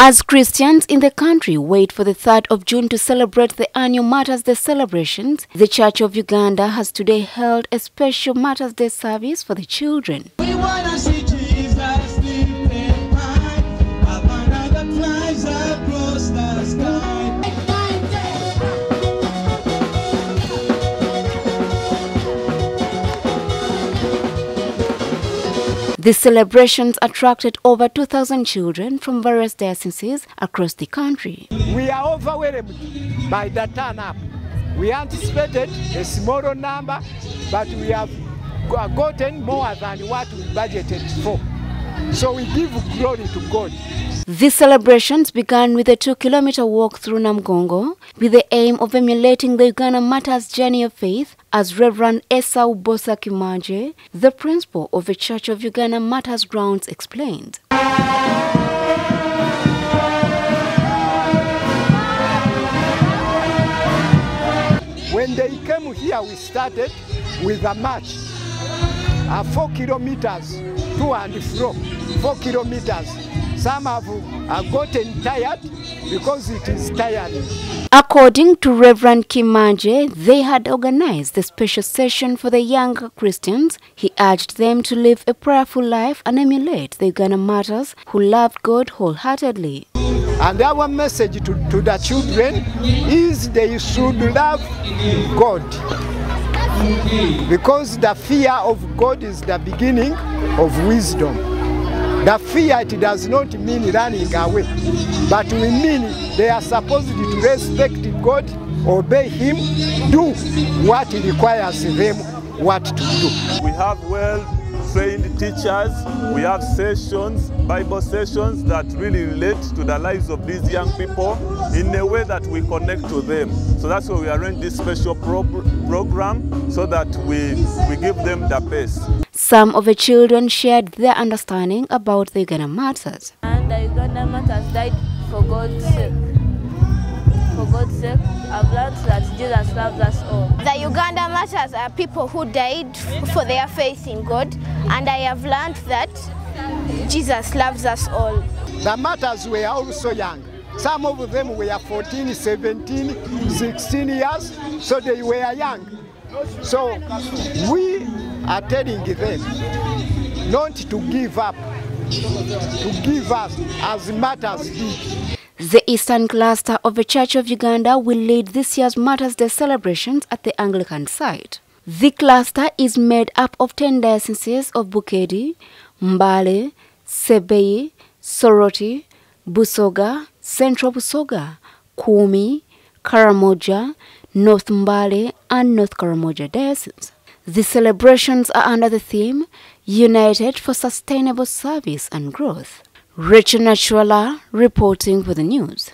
As Christians in the country wait for the 3rd of June to celebrate the annual Martyrs Day celebrations, the Church of Uganda has today held a special Martyrs Day service for the children. The celebrations attracted over 2,000 children from various dioceses across the country. We are overwhelmed by the turn up. We anticipated a smaller number, but we have gotten more than what we budgeted for. So we give glory to God. These celebrations began with a two kilometer walk through Namugongo with the aim of emulating the Uganda Martyrs journey of faith, as Reverend Esau Bosa Kimanje, the principal of the Church of Uganda Martyrs Grounds, explained. When they came here, we started with a march. Uh, four kilometers to and fro, four kilometers. Some have gotten tired because it is tiring. According to Reverend Kimanje, they had organized the special session for the younger Christians. He urged them to live a prayerful life and emulate the Uganda martyrs who loved God wholeheartedly. And our message to, to the children is they should love God. Because the fear of God is the beginning of wisdom. The fear it does not mean running away, but we mean they are supposed to respect God, obey Him, do what He requires them what to do. We have well trained teachers, we have sessions, Bible sessions that really relate to the lives of these young people in a way that we connect to them. So that's why we arrange this special pro- program so that we, we give them the best. Some of the children shared their understanding about the Uganda martyrs. and the Uganda martyrs died for God's sake. For God's sake, I've learned that Jesus loves us all. The Uganda martyrs are people who died for their faith in God, and I have learned that Jesus loves us all. The martyrs were also young. Some of them were 14, 17, 16 years, so they were young. So we are telling them not to give up, to give us as martyrs did. The Eastern cluster of the Church of Uganda will lead this year's Martyrs Day celebrations at the Anglican site. The cluster is made up of 10 dioceses of Bukedi, Mbale, Sebei, Soroti, Busoga, Central Busoga, Kumi, Karamoja, North Mbale, and North Karamoja dioceses. The celebrations are under the theme United for Sustainable Service and Growth. Rachel Naturala reporting for the news.